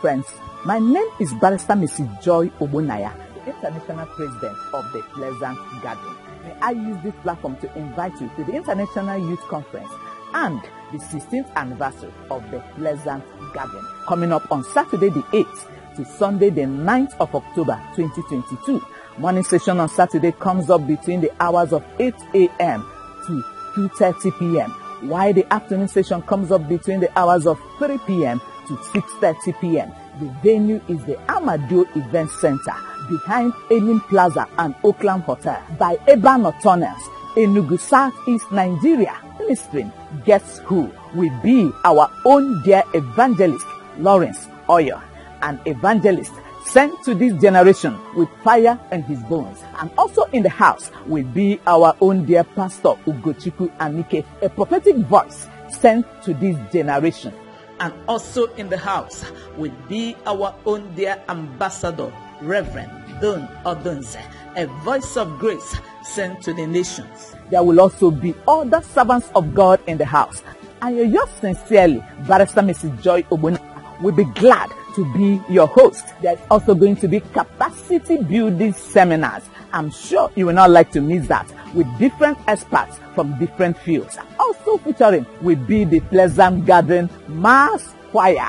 Friends, my name is Barrister Mrs. Joy Obonaya, the International President of the Pleasant Garden. May I use this platform to invite you to the International Youth Conference and the 16th anniversary of the Pleasant Garden coming up on Saturday the 8th to Sunday the 9th of October 2022. Morning session on Saturday comes up between the hours of 8 a.m. to 2.30 p.m. while the afternoon session comes up between the hours of 3 p.m. to 6.30 p.m. The venue is the Amadou Event Center behind Elim Plaza and Oakland Hotel by Eban Tunnels, Enugu Southeast Nigeria. Ministering guests who will be our own dear evangelist Lawrence Oyo, an evangelist sent to this generation with fire in his bones. And also in the house will be our own dear pastor Ugochiku Anike, a prophetic voice sent to this generation. And also in the house will be our own dear ambassador, Reverend Don Odunze, a voice of grace sent to the nations. There will also be other servants of God in the house. And yours sincerely, Barrister Mrs. Joy Obona, will be glad to be your host. There's also going to be capacity building seminars. I'm sure you will not like to miss that with different experts from different fields. Also featuring will be the Pleasant Garden Mass Choir.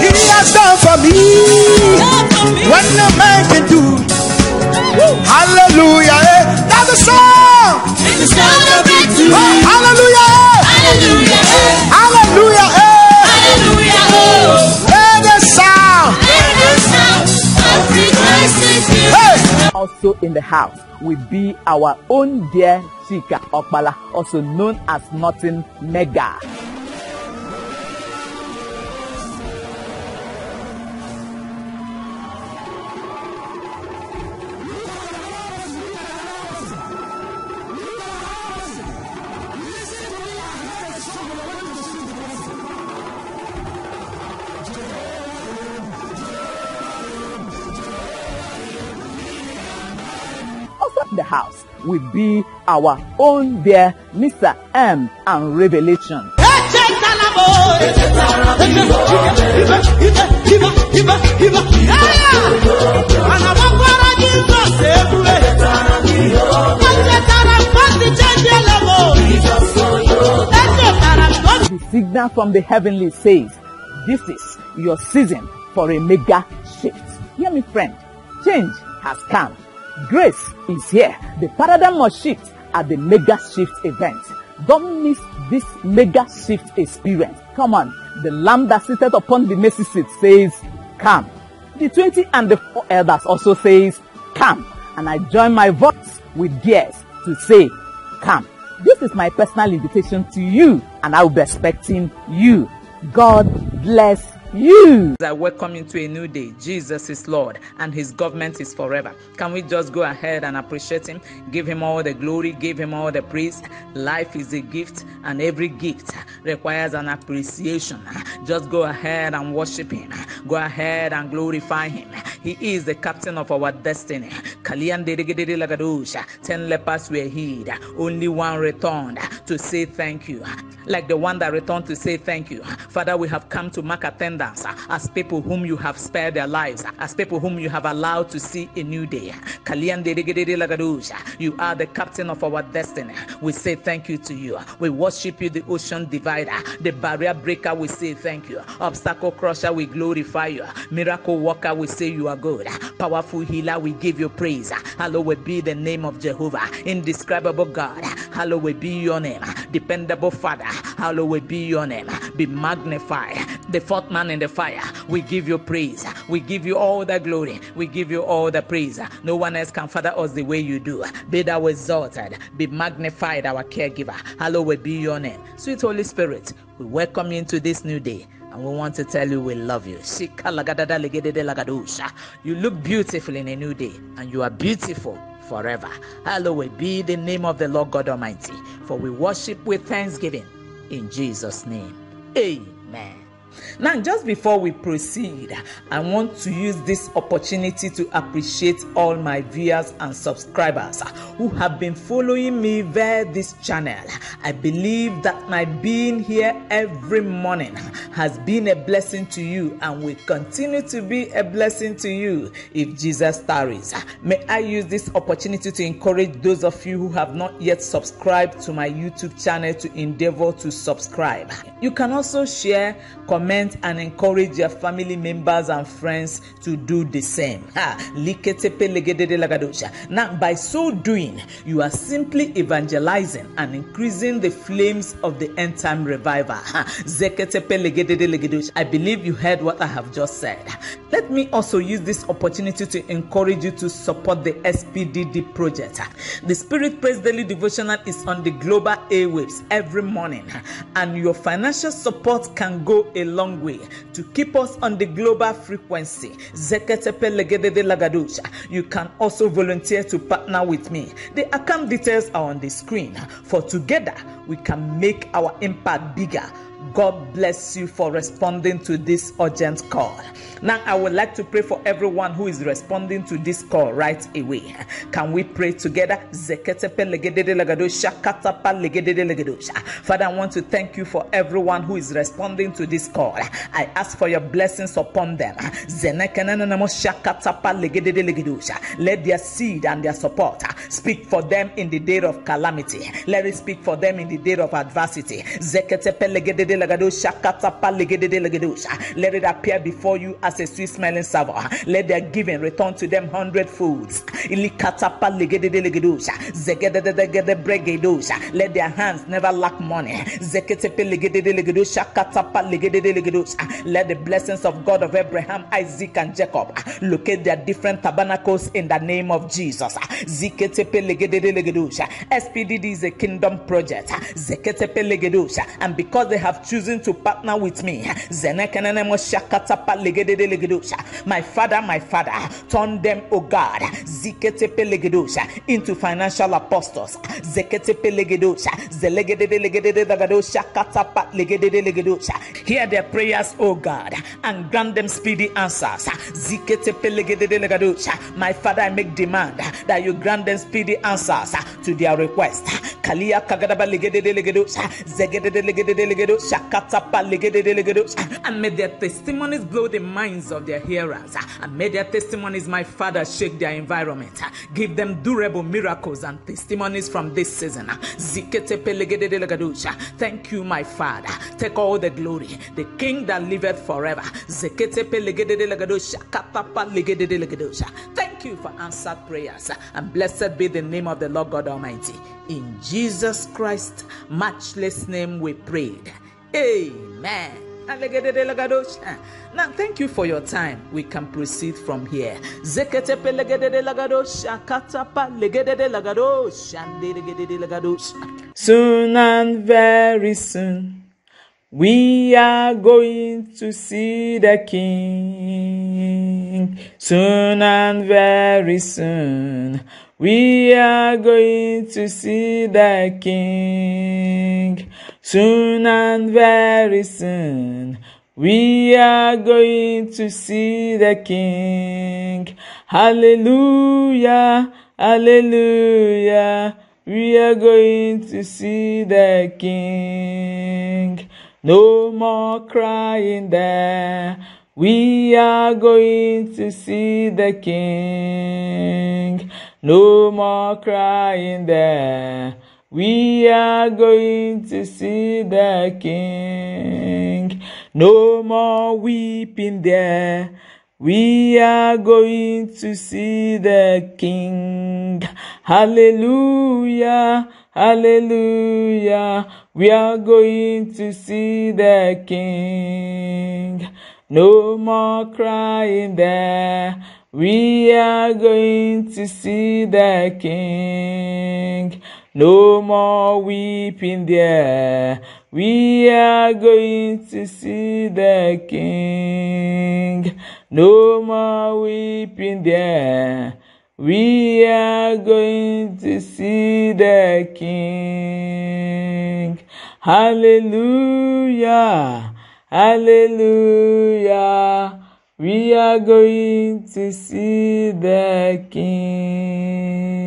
He has done for me what no man can do. Hallelujah. eh. That's a song. Oh, hallelujah. eh. Hallelujah. eh. Let the sound. Hey. Also in the house will be our own dear Chika Okpala, also known as Nothing Mega. The house will be our own dear Mr. M and Revelation. The signal from the heavenly says, This is your season for a mega shift. Hear me, friend. Change has come. Grace is here. The paradigm must shift at the mega shift event. Don't miss this mega shift experience. Come on. The lamb that sitteth upon the mercy seat says, Come. The 20 and the four elders also says, Come. And I join my voice with theirs to say, Come. This is my personal invitation to you, and I will be expecting you. God bless you. I welcome you to a new day. Jesus is Lord, and His government is forever. Can we just go ahead and appreciate Him? Give Him all the glory, give Him all the praise. Life is a gift, and every gift requires an appreciation. Just go ahead and worship Him. Go ahead and glorify Him. He is the captain of our destiny. Kalian. Ten lepers were healed. Only one returned to say thank you. Like the one that returned to say thank you. Father, we have come to mark attendance as people whom you have spared their lives, as people whom you have allowed to see a new day. You are the captain of our destiny. We say thank you to you. We worship you, the ocean divider, the barrier breaker. We say thank you. Obstacle crusher, we glorify you. Miracle worker, we say you are good. Powerful healer, we give you praise. Hallowed be the name of Jehovah. Indescribable God, hallowed be your name. Dependable Father, hallowed be your name. Be magnified. The fourth man in the fire, we give you praise. We give you all the glory. We give you all the praise. No one else can father us the way you do. Be thou exalted. Be magnified, our caregiver. Hallowed be your name. Sweet Holy Spirit, we welcome you into this new day. And we want to tell you we love you. You look beautiful in a new day, and you are beautiful forever. Hallowed be the name of the Lord God Almighty. For we worship with thanksgiving in Jesus' name. Amen. Now, just before we proceed, I want to use this opportunity to appreciate all my viewers and subscribers who have been following me via this channel. I believe that my being here every morning has been a blessing to you and will continue to be a blessing to you if Jesus tarries. May I use this opportunity to encourage those of you who have not yet subscribed to my YouTube channel to endeavor to subscribe. You can also share, comment, and encourage your family members and friends to do the same. Now, by so doing, you are simply evangelizing and increasing the flames of the end time revival. I believe you heard what I have just said. Let me also use this opportunity to encourage you to support the SPDD project. The Spirit Praise Daily Devotional is on the global airwaves every morning, and your financial support can go a long way to keep us on the global frequency. You can also volunteer to partner with me. The account details are on the screen. For together, we can make our impact bigger God bless you for responding to this urgent call. Now, I would like to pray for everyone who is responding to this call right away. Can we pray together? Father, I want to thank you for everyone who is responding to this call. I ask for your blessings upon them. Let their seed and their support speak for them in the day of calamity. Let it speak for them in the day of adversity. Let it appear before you as a sweet smelling savour. Let their giving return to them hundredfolds. Let their hands never lack money. Let the blessings of God of Abraham, Isaac, and Jacob locate their different tabernacles in the name of Jesus. SPDD is a kingdom project. And because they have choosing to partner with me. My father, my father, turn them, oh God, into financial apostles. Hear their prayers, oh God, and grant them speedy answers. My father, I make demand that you grant them speedy answers to their request. Kalia kagadaba legede legedo, zegede legede legedo, and may their testimonies blow the minds of their hearers. And may their testimonies, my Father, shake their environment. Give them durable miracles and testimonies from this season. Thank you, my Father. Take all the glory. The King that liveth forever. Thank you for answered prayers. And blessed be the name of the Lord God Almighty. In Jesus Christ's matchless name we prayed. Amen. Now, thank you for your time. We can proceed from here. Soon and very soon, we are going to see the King. Soon and very soon, we are going to see the King. Soon and very soon, we are going to see the King. Hallelujah, hallelujah. We are going to see the King. No more crying there. We are going to see the King. No more crying there. We are going to see the King. No more weeping there. We are going to see the King. Hallelujah. Hallelujah. We are going to see the King. No more crying there. We are going to see the King. No more weeping there. We are going to see the King. No more weeping there. We are going to see the King. Hallelujah. Hallelujah. We are going to see the King.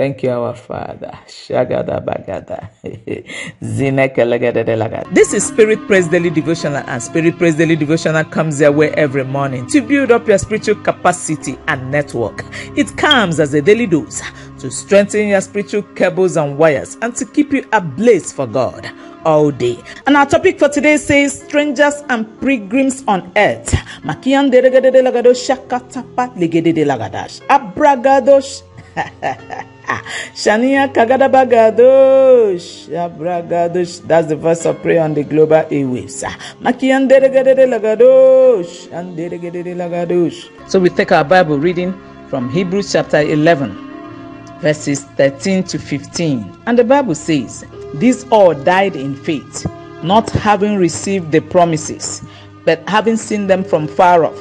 Thank you, our Father. Shagada bagada. This is Spirit Praise Daily Devotional, and Spirit Praise Daily Devotional comes your way every morning to build up your spiritual capacity and network. It comes as a daily dose to strengthen your spiritual cables and wires and to keep you ablaze for God all day. And our topic for today says strangers and pilgrims on earth. Makian lagadash. Abragadosh. Shania Kagadabagadosh. Abragadosh. That's the verse of prayer on the global airwaves. So we take our Bible reading from Hebrews chapter 11, verses 13 to 15. And the Bible says, these all died in faith, not having received the promises, but having seen them from far off,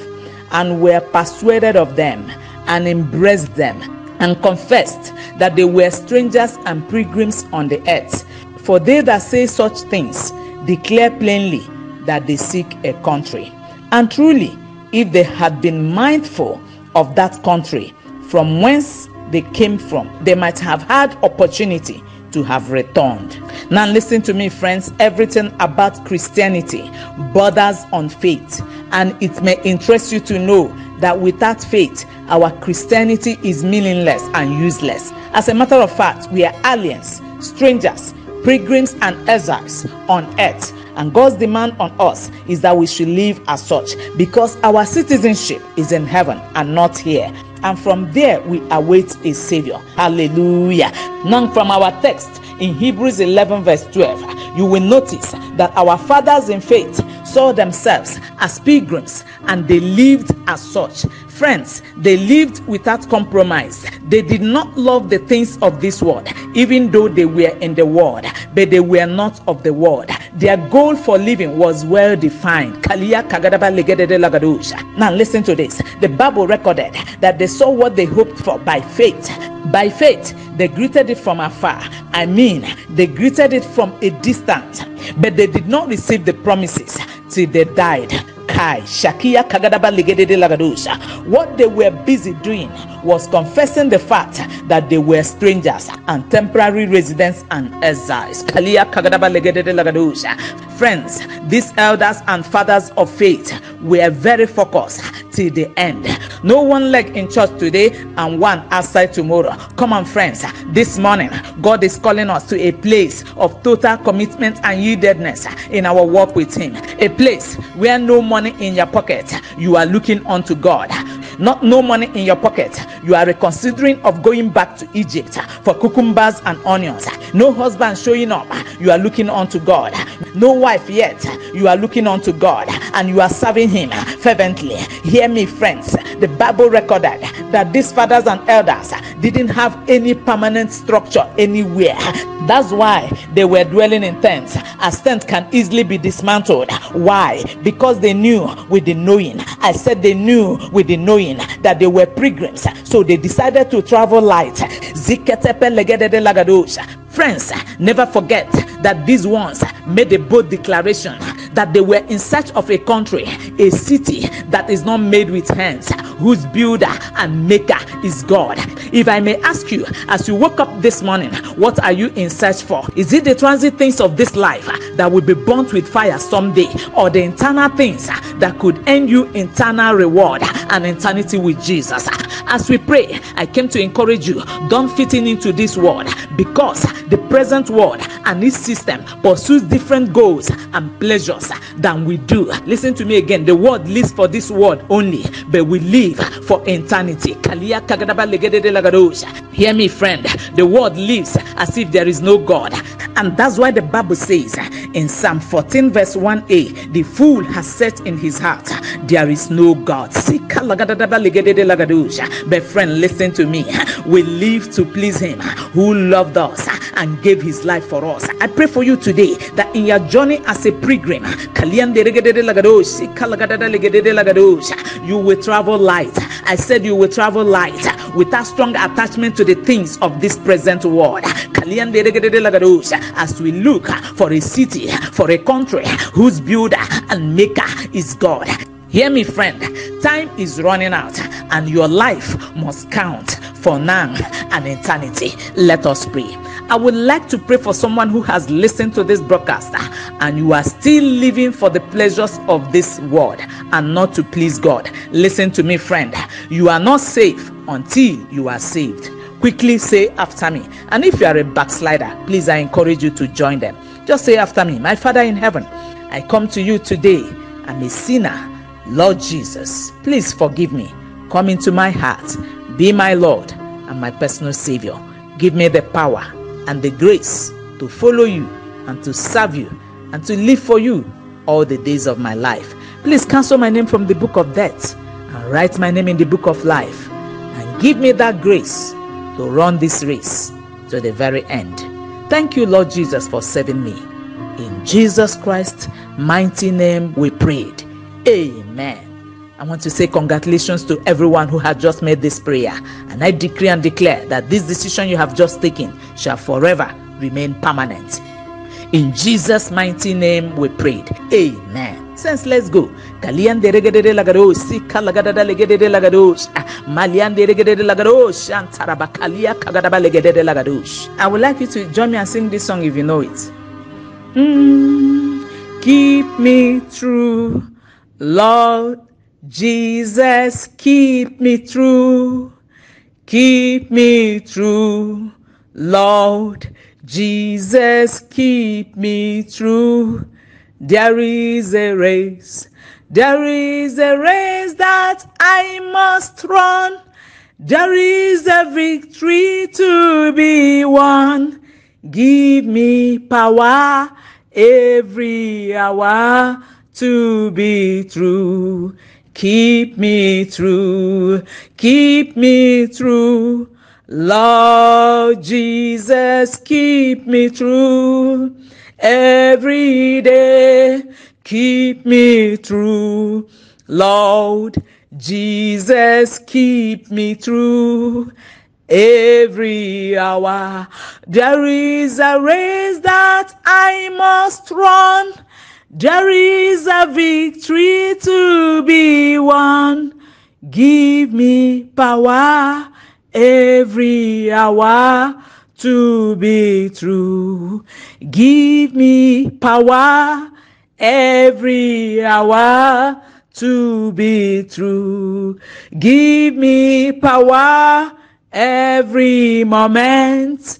and were persuaded of them, and embraced them, and confessed that they were strangers and pilgrims on the earth. For they that say such things declare plainly that they seek a country. And truly, if they had been mindful of that country from whence they came from, they might have had opportunity to have returned. Now, listen to me, friends. Everything about Christianity borders on faith, and it may interest you to know that without faith, our Christianity is meaningless and useless. As a matter of fact, we are aliens, strangers, pilgrims, and exiles on earth. And God's demand on us is that we should live as such because our citizenship is in heaven and not here and from there we await a savior. Hallelujah. Now, from our text in Hebrews 11, verse 12, you will notice that our fathers in faith saw themselves as pilgrims and they lived as such. Friends, they lived without compromise. They did not love the things of this world, even though they were in the world, but they were not of the world. Their goal for living was well defined. Now, listen to this. The Bible recorded that they saw what they hoped for by faith. By faith, they greeted it from afar. I mean, they greeted it from a distance, but they did not receive the promises till they died. Kai, Shakia Kagadaba Ligedede Lagadusha. What they were busy doing was confessing the fact that they were strangers and temporary residents and exiles. Kalia Kagadaba Ligedede Lagadusha. Friends, these elders and fathers of faith were very focused till the end. No one leg in church today and one outside tomorrow. Come on, friends. This morning, God is calling us to a place of total commitment and yieldedness in our walk with Him. A place where no money in your pocket, you are looking unto God. Not no money in your pocket, you are reconsidering of going back to Egypt for cucumbers and onions. No husband showing up, you are looking unto God. No wife yet, you are looking unto God and you are serving Him fervently. Hear me, friends. The Bible recorded that these fathers and elders didn't have any permanent structure anywhere. That's why they were dwelling in tents, as tents can easily be dismantled. Why? Because they knew with the knowing. I said they knew with the knowing that they were pilgrims, so they decided to travel light. Friends, never forget that these ones made a bold declaration that they were in search of a country, a city that is not made with hands, whose builder and maker is God. If I may ask you, as you woke up this morning, what are you in search for? Is it the transit things of this life that will be burnt with fire someday, or the internal things that could earn you eternal reward and eternity with Jesus? As we pray, I came to encourage you don't fit in into this world because the present world and its system pursues different goals and pleasures than we do. Listen to me again. The world lives for this world only, but we live for eternity. Hear me, friend. The world lives as if there is no God. And that's why the Bible says in Psalm 14, verse 1a, the fool has said in his heart, There is no God. But, friend, listen to me. We live to please Him who loved us and gave His life for us. I pray for you today that in your journey as a pilgrim, you will travel light. I said you will travel light without strong attachment to the things of this present world. As we look for a city, for a country whose builder and maker is God. Hear me, friend. Time is running out, and your life must count for now and eternity. Let us pray. I would like to pray for someone who has listened to this broadcast ah, and you are still living for the pleasures of this world and not to please God. Listen to me, friend. You are not safe until you are saved. Quickly say after me. And if you are a backslider, please, I encourage you to join them. Just say after me, My Father in heaven, I come to you today. I'm a sinner. Lord Jesus, please forgive me. Come into my heart. Be my Lord and my personal Savior. Give me the power and the grace to follow you and to serve you and to live for you all the days of my life. Please cancel my name from the book of death and write my name in the book of life and give me that grace to run this race to the very end. Thank you, Lord Jesus, for saving me. In Jesus Christ's mighty name we prayed. Amen. I want to say congratulations to everyone who has just made this prayer. And I decree and declare that this decision you have just taken shall forever remain permanent. In Jesus' mighty name we prayed. Amen. Since let's go. Lagados, sika lagados, lagados, kagadaba lagados. I would like you to join me and sing this song if you know it. Mm, keep me true, Lord Jesus, keep me true, keep me true, Lord. Jesus, keep me true. There is a race, there is a race that I must run. There is a victory to be won. Give me power every hour to be true. Keep me true, keep me true. Lord Jesus, keep me true every day. Keep me true. Lord Jesus, keep me true every hour. There is a race that I must run. There is a victory to be won. Give me power every hour to be true. Give me power every hour to be true. Give me power every moment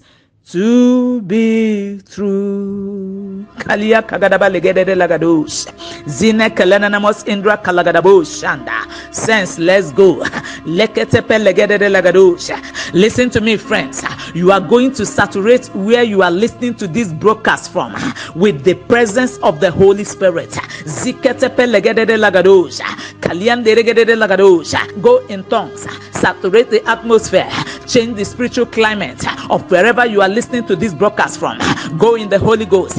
to be true. Kalia kagadaba legede lagados. Zine kelena namos indra kalagadabo shanda. Sense, let's go. Leketepe legede lagados. Listen to me, friends. You are going to saturate where you are listening to this broadcast from with the presence of the Holy Spirit. Ziketepe legede lagados. Kalian deregede lagados. Go in tongues. Saturate the atmosphere. Change the spiritual climate of wherever you are listening to this broadcast from. Go in the Holy Ghost.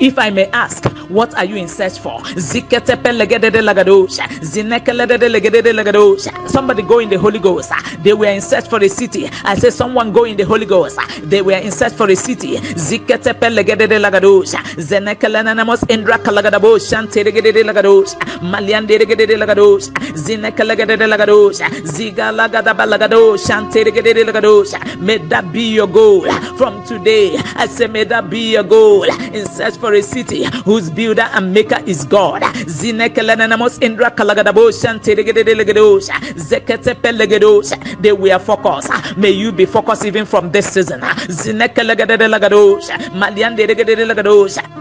If I may ask, what are you in search for? Somebody go in the Holy Ghost. They were in search for a city. I say, someone go in the Holy Ghost. They were in search for a city. May that be your goal from today. I say, may that be your goal in search for a city whose builder and maker is God. They were focused. May you be focused even from this season.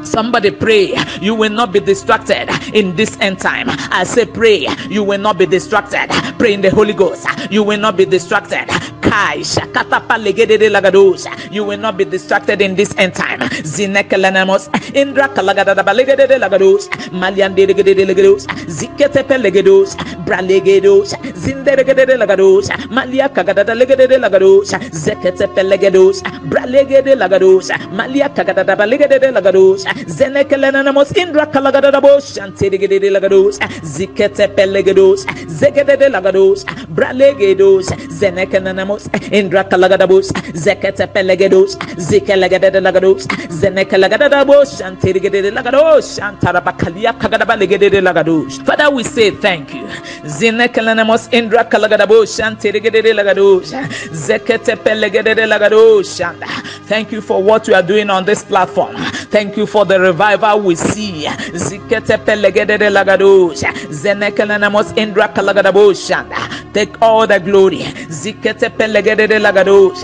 Somebody pray. You will not be distracted in this end time. I say pray. You will not be distracted. Pray in the Holy Ghost. You will not be distracted. You will not be distracted in this end time. Zinekelenamos Indra Kalagadaba Legede Lagados. Malian de Legados. Ziketepe Legados. Bralegedos. Zinderegede Lagados. Malia Kagadada Legede Lagados. Zeketepe Legados. Bralegede Lagados. Malia Kagadada Legede Lagados. Zenekelenamos Indra Kalagadabos. Antigede Lagados. Ziketepe Legados. Zegede Lagados. Bralegedos. Zenekanamos. Indra Kalagadabos. Zeketepe Legados. Zikelegede Lagados. Zenekalagadabos. Antigede Lagados. Antarabakalia Kagadaba Legede Lagados. Father, we say thank you. Zinekanamos. Indra Kalagadabos. Antigede Lagados. Zeketepe Legede Lagados. Thank you for what you are doing on this platform. Thank you for the revival we see. Ziketepe Legede Lagados. Zenekanamos. Indra Kalagadabos. Take all the glory. Ziketepe Legede Lagados.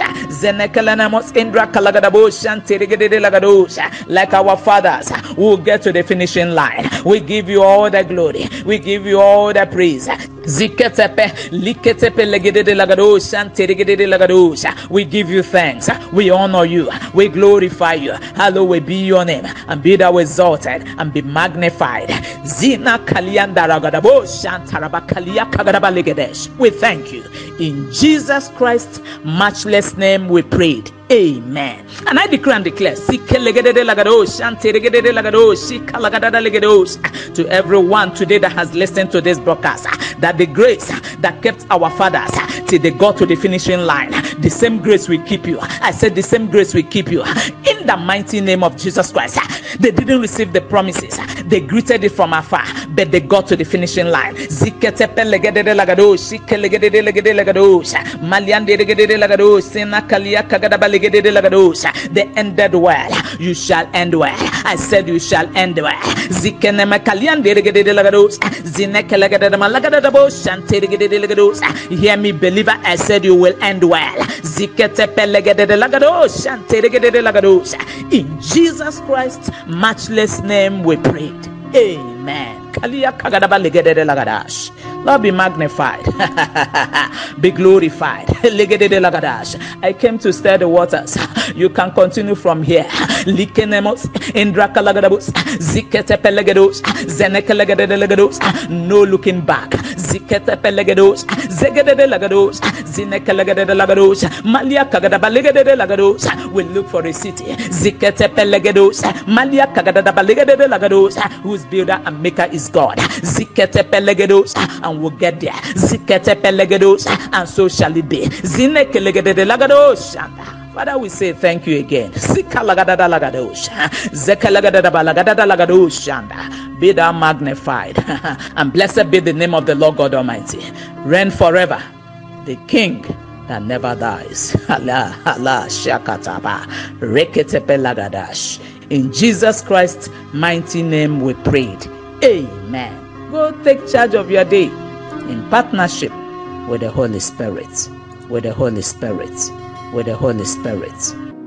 Like our fathers who will get to the finishing line. We give you all the glory. We give you all the praise. Ziketepe, liketepe legedede lagados, anteregedede lagados. We give you thanks. We honor you. We glorify you. Hallowed be your name, and be thou exalted and be magnified. Zina kalianda ragadabos, antaraba kalia kagadaba legedesh. We thank you. In Jesus Christ's matchless name we prayed. Amen. And I declare and declare to everyone today that has listened to this broadcast that the grace that kept our fathers till they got to the finishing line, the same grace will keep you. I said, the same grace will keep you. In the mighty name of Jesus Christ, they didn't receive the promises, they greeted it from afar, but they got to the finishing line. They ended well. You shall end well. I said you shall end well. Hear me, believer. I said you will end well. In Jesus Christ's matchless name we prayed. Amen. Lord be magnified, be glorified. I came to stir the waters. You can continue from here. No looking back. Ziketepelegados, Zegedelegados, Zinekalegadelegados, Malia Kagadabalegadelegados. We look for a city. Ziketepelegados, Malia Kagadabalegadelegados, whose builder and maker is God. Ziketepelegados, and we'll get there. Ziketepelegados, and so shall it be. Zinekelegadelegados. Father, we say thank you again. Be thou magnified. and blessed be the name of the Lord God Almighty. Reign forever. The King that never dies. Allah, Allah, Shakataba, Reketepe Lagadash. In Jesus Christ's mighty name we prayed. Amen. Go take charge of your day in partnership with the Holy Spirit. With the Holy Spirit with the Holy Spirit.